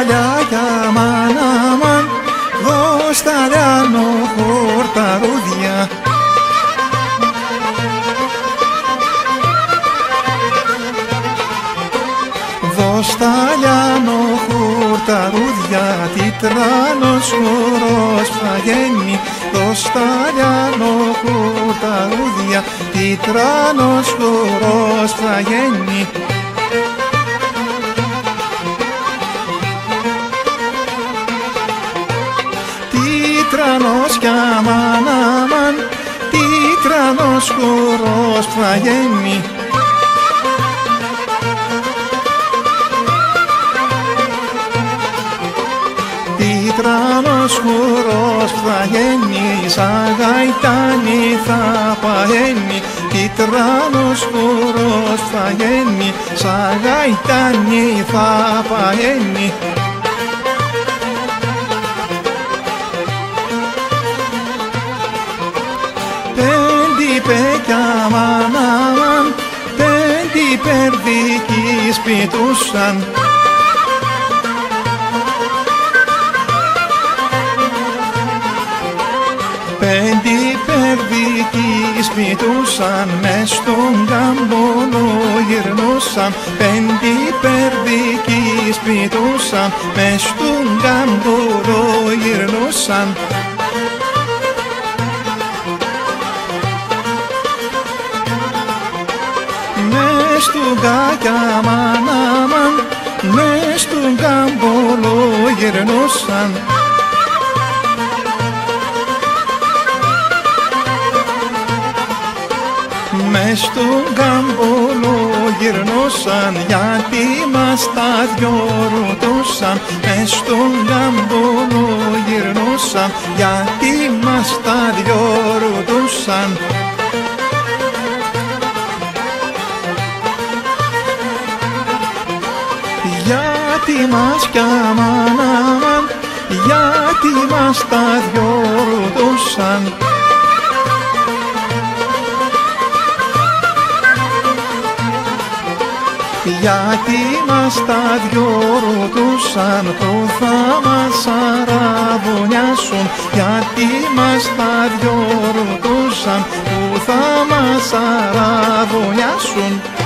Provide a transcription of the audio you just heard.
Δώσ' τα λιάγια μαν αμάν Δώσ' τα λιάνο χορταρούδια Δώσ' τα λιάνο χορταρούδια Τι τράνος χορός φαγένει Δώσ' τα λιάνο χορταρούδια Τι τράνος χορός φαγένει τρανός κι αμάν αμάν τι τρανός χορός φαγένει Τι τρανός χορός φαγένει σαν γαϊτάνι θα παένει Τι τρανός χορός φαγένει σαν γαϊτάνι θα παένει κι αμάν αμάν πέντε υπερδικοί σπιτούσαν Πέντε υπερδικοί σπιτούσαν μες στον καμπόνο γυρνούσαν Πέντε υπερδικοί σπιτούσαν μες στον καμπόνο γυρνούσαν μες του γκάκια μαν αμάν μες του γκάμπολο γυρνούσαν μες του γκάμπολο γυρνούσαν γιατί μας τα δυο ρωτούσαν. Μες του γκάμπολο γυρνούσαν γιατί μας τα δυο ρωτούσαν γιατί μας κι αμάν αμάν γιατί μας τα δυο ρωτούσαν γιατί μας τα δυο ρωτούσαν που θα μας αραβωνιάσουν. Γιατί μας τα δυο ρωτούσαν που θα μας αραβωνιάσουν